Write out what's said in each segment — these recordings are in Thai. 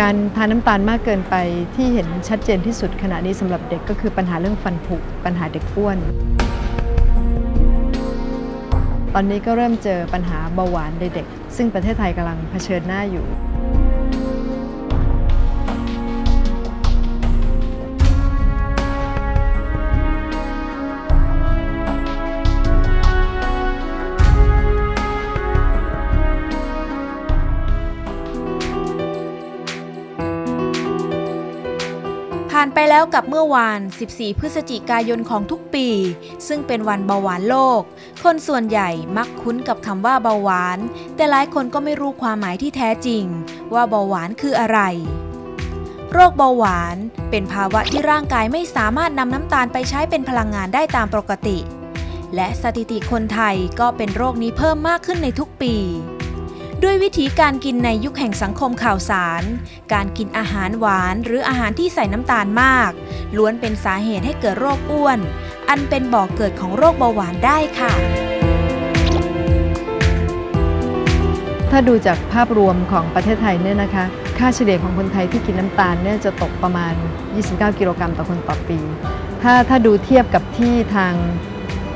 การทานน้ำตาลมากเกินไปที่เห็นชัดเจนที่สุดขณะนี้สำหรับเด็กก็คือปัญหาเรื่องฟันผุปัญหาเด็กอ้วน ตอนนี้ก็เริ่มเจอปัญหาเบาหวานในเด็ก ซึ่งประเทศไทยกำลังเผชิญหน้าอยู่ ผ่านไปแล้วกับเมื่อวาน 14 พฤศจิกายนของทุกปี ซึ่งเป็นวันเบาหวานโลก คนส่วนใหญ่มักคุ้นกับคำว่าเบาหวาน แต่หลายคนก็ไม่รู้ความหมายที่แท้จริง ว่าเบาหวานคืออะไร โรคเบาหวาน เป็นภาวะที่ร่างกายไม่สามารถนำน้ำตาลไปใช้เป็นพลังงานได้ตามปกติ และสถิติคนไทยก็เป็นโรคนี้เพิ่มมากขึ้นในทุกปี ด้วยวิธีการกินในยุคแห่งสังคมข่าวสาร การกินอาหารหวานหรืออาหารที่ใส่น้ำตาลมาก ล้วนเป็นสาเหตุให้เกิดโรคอ้วน อันเป็นบ่อกเกิดของโรคเบาหวานได้ค่ะ ถ้าดูจากภาพรวมของประเทศไทยเนี่ยนะคะ ค่าเฉลี่ยของคนไทยที่กินน้ำตาลเนี่ยจะตกประมาณ 29 กิโลกรัมต่อคนต่อปี ถ้าถ้าดูเทียบกับที่ทาง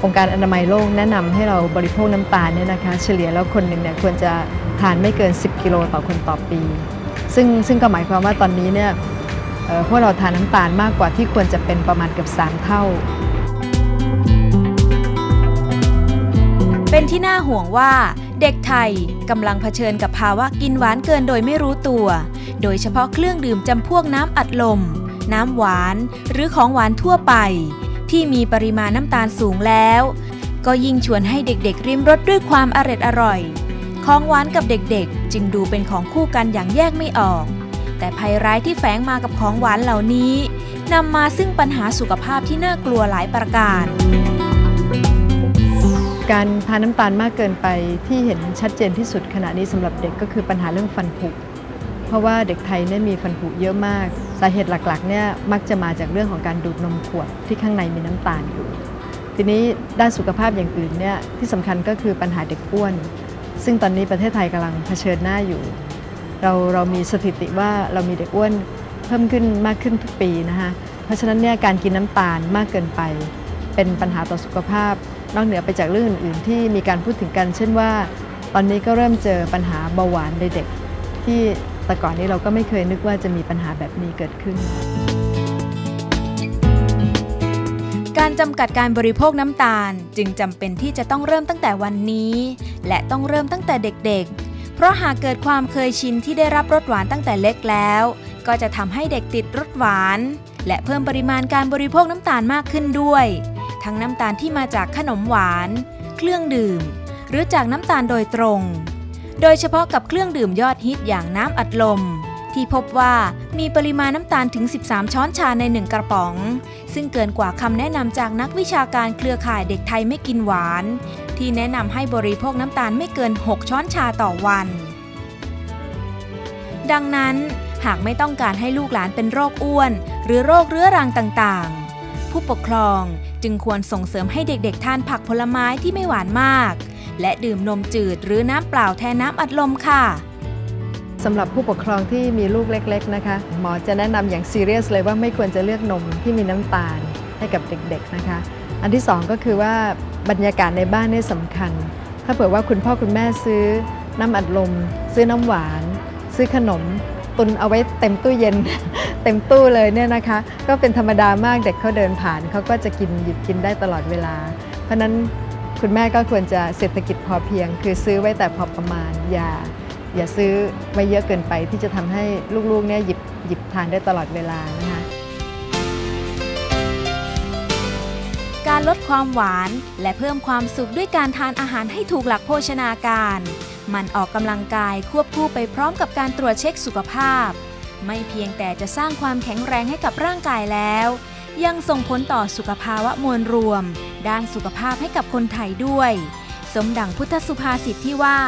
องค์การอนามัยโลกแนะนำให้เราบริโภคน้ำตาลเนี่ยนะคะ เฉลี่ยแล้วคนหนึ่งเนี่ยควรจะ ทานไม่เกิน 10 กิโลต่อคนต่อปี ซึ่งซึ่งก็หมายความว่าตอนนี้เนี่ยพวกเราทานน้ำตาลมากกว่าที่ควรจะเป็นประมาณเกือบ 3 เท่า เป็นที่น่าห่วงว่าเด็กไทยกำลังเผชิญกับภาวะกินหวานเกินโดยไม่รู้ตัว โดยเฉพาะเครื่องดื่มจำพวกน้ำอัดลม น้ำหวาน หรือของหวานทั่วไป ที่มีปริมาณน้ำตาลสูงแล้ว ก็ยิ่งชวนให้เด็กๆริมรสด้วยความอร็ดอร่อย ของหวานกับเด็กๆ จึงดูเป็นของคู่กันอย่างแยกไม่ออก แต่ภัยร้ายที่แฝงมากับของหวานเหล่านี้นำมาซึ่งปัญหาสุขภาพที่น่ากลัวหลายประการ การทานน้ำตาลมากเกินไปที่เห็นชัดเจนที่สุดขณะนี้สำหรับเด็กก็คือปัญหาเรื่องฟันผุเพราะว่าเด็กไทยเนี่ยมีฟันผุเยอะมาก สาเหตุหลักๆเนี่ยมักจะมาจากเรื่องของการดูดนมขวดที่ข้างในมีน้ำตาลอยู่ ทีนี้ด้านสุขภาพอย่างอื่นเนี่ยที่สำคัญก็คือปัญหาเด็กอ้วน ซึ่งตอนนี้ประเทศไทยกำลังเผชิญหน้าอยู่ เราเรามีสถิติว่าเรามีเด็กอ้วนเพิ่มขึ้นมากขึ้นทุกปีนะคะเพราะฉะนั้นเนี่ยการกินน้ำตาลมากเกินไป เป็นปัญหาต่อสุขภาพ นอกเหนือไปจากเรื่องอื่นๆที่มีการพูดถึงกัน เช่นว่า ตอนนี้ก็เริ่มเจอปัญหาเบาหวานในเด็ก ที่แต่ก่อนนี้เราก็ไม่เคยนึกว่าจะมีปัญหาแบบนี้เกิดขึ้น การจำกัดการบริโภคน้ำตาลจึงจำเป็นที่จะต้องเริ่มตั้งแต่วันนี้ และต้องเริ่มตั้งแต่เด็กๆ เพราะหากเกิดความเคยชินที่ได้รับรสหวานตั้งแต่เล็กแล้ว ก็จะทำให้เด็กติดรสหวาน และเพิ่มปริมาณการบริโภคน้ำตาลมากขึ้นด้วย ทั้งน้ำตาลที่มาจากขนมหวาน เครื่องดื่ม หรือจากน้ำตาลโดยตรง โดยเฉพาะกับเครื่องดื่มยอดฮิตอย่างน้ำอัดลม ที่พบว่ามีปริมาณน้ำตาลถึง 13 ช้อนชาใน 1 กระป๋อง ซึ่งเกินกว่าคำแนะนำจากนักวิชาการเครือข่ายเด็กไทยไม่กินหวาน ที่แนะนำให้บริโภคน้ำตาลไม่เกิน 6 ช้อนชาต่อวัน ดังนั้น หากไม่ต้องการให้ลูกหลานเป็นโรคอ้วน หรือโรคเรื้อรังต่างๆ ผู้ปกครองจึงควรส่งเสริมให้เด็กๆ ทานผักผลไม้ที่ไม่หวานมาก และดื่มนมจืดหรือน้ำเปล่าแทนน้ำอัดลมค่ะ สำหรับผู้ปกครองที่มีลูกเล็กๆนะคะหมอจะแนะนำอย่างซีเรียสเลยว่าไม่ควรจะเลือกนมที่มีน้ำตาลให้กับเด็กๆนะคะ อันที่สองก็คือว่าบรรยากาศในบ้านนี่สำคัญ ถ้าเผื่อว่าคุณพ่อคุณแม่ซื้อน้ำอัดลม ซื้อน้ำหวาน ซื้อขนม ตุนเอาไว้เต็มตู้เย็น เต็มตู้เลยเนี่ยนะคะ ก็เป็นธรรมดามากเด็กเขาเดินผ่านเขาก็จะกินหยิบกินได้ตลอดเวลา เพราะนั้นคุณแม่ก็ควรจะเศรษฐกิจพอเพียง คือซื้อไว้แต่พอประมาณอย่า อย่าซื้อไว้เยอะเกินไปที่จะทำให้ลูกๆเนี่ยหยิบหยิบทานได้ตลอดเวลานะคะการลดความหวานและเพิ่มความสุขด้วยการทานอาหารให้ถูกหลักโภชนาการ มันออกกำลังกายควบคู่ไปพร้อมกับการตรวจเช็คสุขภาพ ไม่เพียงแต่จะสร้างความแข็งแรงให้กับร่างกายแล้ว ยังส่งผลต่อสุขภาวะมวลรวม ด้านสุขภาพให้กับคนไทยด้วย สมดังพุทธสุภาษิตที่ว่า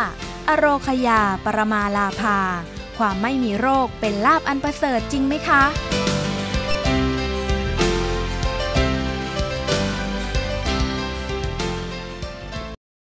อโรคยา ปรมาลาภา ความไม่มีโรคเป็นลาบอันประเสริฐจริงไหมคะ